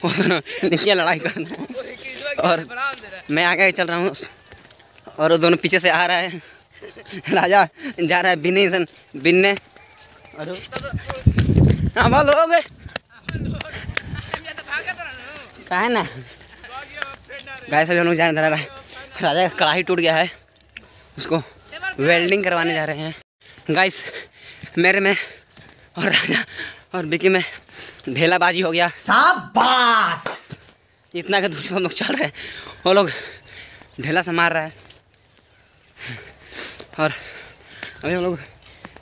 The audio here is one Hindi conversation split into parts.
नीचे लड़ाई करना और मैं आगे चल रहा हूँ। और वो दोनों पीछे से आ रहा है। राजा जा रहा है बिन्ने सन बिन्ने। और हाँ गए। कहा है ना? गाय सभी हम लोग जाने रहा है। राजा का कढ़ाई टूट गया है। उसको वेल्डिंग करवाने जा रहे हैं। गाइस मेरे में और राजा और बिकी में ढेलाबाजी हो गया। शाबाश! इतना के दूरी पर हम लोग चल रहे हैं। वो लोग ढेला से मार रहा है। और अभी हम लोग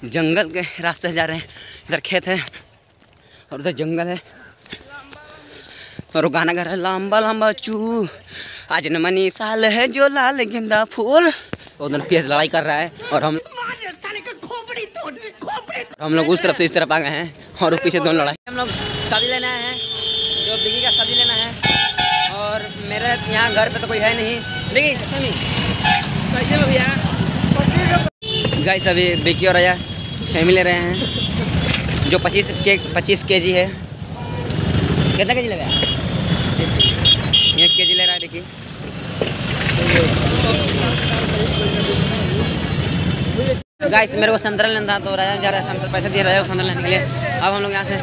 जंगल के रास्ते जा रहे हैं। इधर खेत है और उधर जंगल है। और वो गाना गा रहा है लंबा लंबा चू आज न मनी साल है जो लाल गेंदा फूल। वो उधर पीछे लड़ाई कर रहा है और हम हम लोग उस तरफ़ से इस तरफ़ आ गए हैं और पीछे दोनों लड़ाई। हम लोग शादी लेना है जो बिकी का शादी लेना है। और मेरे यहाँ घर पे तो कोई है नहीं। कैसे भैया? गाइस अभी बिकी और अया शमी ले रहे हैं जो पच्चीस के पच्चीस के जी है। कितना के जी ले रहा है? एक के जी ले रहा है बिकी गाइस मेरे को संतरा लेना था तो राजा जा रहा है संतरा पैसे दिए राजा को संतरा लेने के लिए। अब हम लोग यहाँ से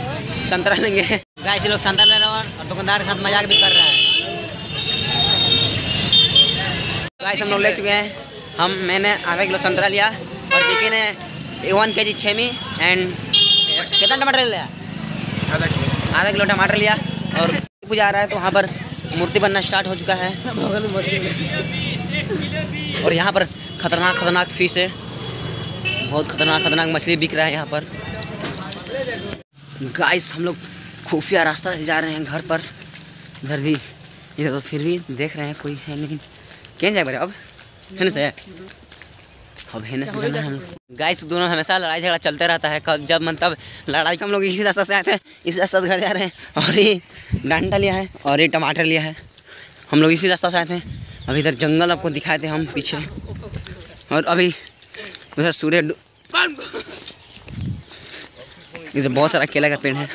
संतरा लेंगे। गाइस ये लोग संतरा ले रहे हैं और दुकानदार के साथ मज़ाक भी कर रहा है। गाइस हम लोग ले चुके हैं। हम मैंने आधा किलो संतरा लिया और विकी ने वन के जी छेमी एंड कितना टमाटर लिया? आधा किलो। टमाटर लिया और पूजा आ रहा है तो वहाँ पर मूर्ति बनना स्टार्ट हो चुका है। और यहाँ पर खतरनाक खतरनाक फ़ीस है। बहुत खतरनाक खतरनाक मछली बिक रहा है यहाँ पर। गाइस हम लोग खुफिया रास्ता से जा रहे हैं घर पर। इधर भी, इधर तो फिर भी देख रहे हैं, कोई है नहीं क्या जाए बड़े अब है ना अब है ना समझना हम गाइस दोनों हमेशा लड़ाई झगड़ा चलते रहता है, कब जब मन तब लड़ाई। का हम लोग इसी रास्ते से आए थे इसी रास्ते से घर जा रहे हैं। और ये डांडा लिया है, और ये टमाटर लिया है। हम लोग इसी रास्ता से आए थे अभी इधर जंगल आपको दिखाए थे हम पीछे। और अभी उधर सूर्य डू- इधर बहुत सारा केला का पेड़ है।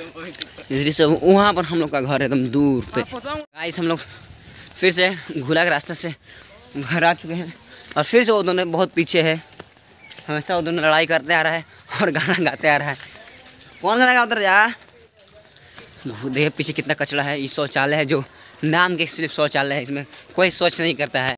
इधर से वहाँ पर हम लोग का घर है एकदम दूर पे। गाइस हम लोग फिर से घुला के रास्ते से घर आ चुके हैं और फिर से वो दोनों बहुत पीछे है। हमेशा वो दोनों लड़ाई करते आ रहा है और गाना गाते आ रहा है। कौन गाना गा उधर जा? देख, पीछे कितना कचरा है। ये शौचालय है जो नाम के सिर्फ़ शौचालय है। इसमें कोई स्वच्छ नहीं करता है।